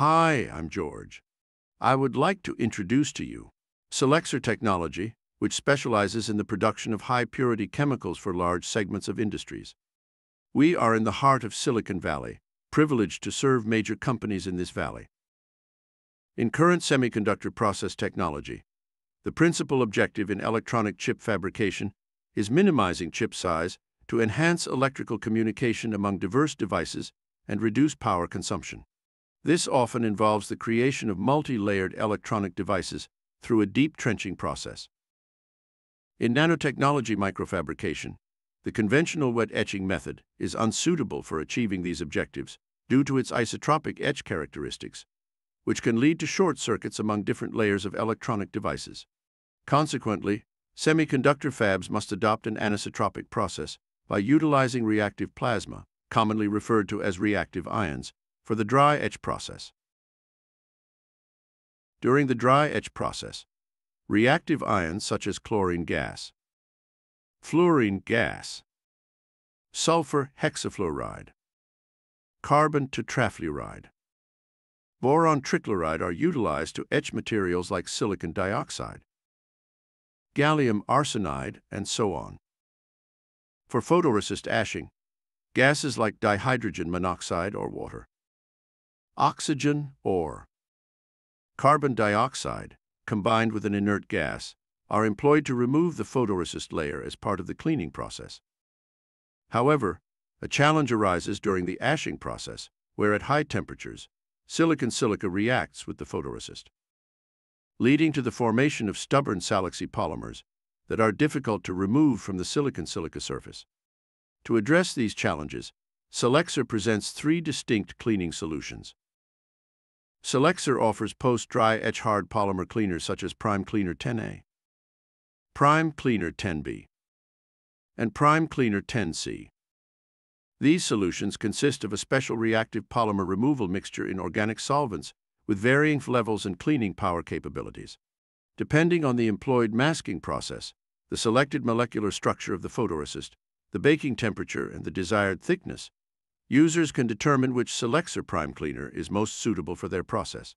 Hi, I'm George. I would like to introduce to you Solexir Technology, which specializes in the production of high-purity chemicals for large segments of industries. We are in the heart of Silicon Valley, privileged to serve major companies in this valley. In current semiconductor process technology, the principal objective in electronic chip fabrication is minimizing chip size to enhance electrical communication among diverse devices and reduce power consumption. This often involves the creation of multi-layered electronic devices through a deep trenching process. In nanotechnology microfabrication, the conventional wet etching method is unsuitable for achieving these objectives due to its isotropic etch characteristics, which can lead to short circuits among different layers of electronic devices. Consequently, semiconductor fabs must adopt an anisotropic process by utilizing reactive plasma, commonly referred to as reactive ions, for the dry etch process. During the dry etch process, reactive ions such as chlorine gas, fluorine gas, sulfur hexafluoride, carbon tetrafluoride, boron trichloride are utilized to etch materials like silicon dioxide, gallium arsenide, and so on. For photoresist ashing, gases like dihydrogen monoxide or water, oxygen or carbon dioxide, combined with an inert gas, are employed to remove the photoresist layer as part of the cleaning process. However, a challenge arises during the ashing process, where at high temperatures, silicon-silica reacts with the photoresist, leading to the formation of stubborn Salixy polymers that are difficult to remove from the silicon-silica surface. To address these challenges, Solexir presents three distinct cleaning solutions. Solexir offers post-dry etch hard polymer cleaners such as Prime Cleaner 10A, Prime Cleaner 10B, and Prime Cleaner 10C. These solutions consist of a special reactive polymer removal mixture in organic solvents with varying levels and cleaning power capabilities. Depending on the employed masking process, the selected molecular structure of the photoresist, the baking temperature, and the desired thickness, users can determine which Solexir Prime Cleaner is most suitable for their process.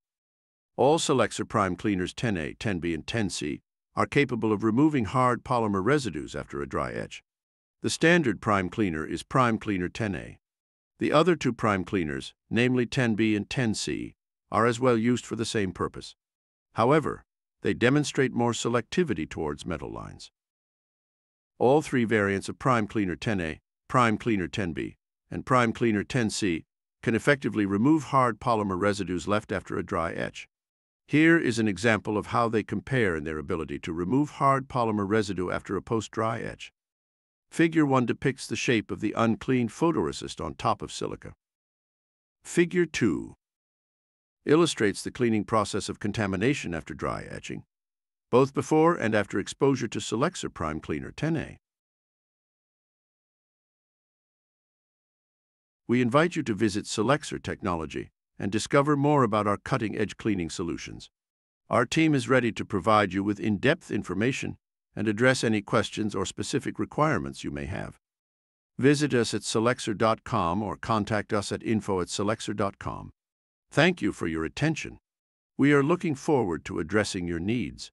All Solexir Prime Cleaners 10A, 10B, and 10C are capable of removing hard polymer residues after a dry etch. The standard prime cleaner is Prime Cleaner 10A. The other two prime cleaners, namely 10B and 10C, are as well used for the same purpose. However, they demonstrate more selectivity towards metal lines. All three variants of Prime Cleaner 10A, Prime Cleaner 10B, and Prime Cleaner 10C can effectively remove hard polymer residues left after a dry etch. Here is an example of how they compare in their ability to remove hard polymer residue after a post-dry etch. Figure 1 depicts the shape of the uncleaned photoresist on top of silica. Figure 2 illustrates the cleaning process of contamination after dry etching, both before and after exposure to Solexir Prime Cleaner 10A. We invite you to visit Solexir Technology and discover more about our cutting-edge cleaning solutions. Our team is ready to provide you with in-depth information and address any questions or specific requirements you may have. Visit us at solexir.com or contact us at info at solexir.com. Thank you for your attention. We are looking forward to addressing your needs.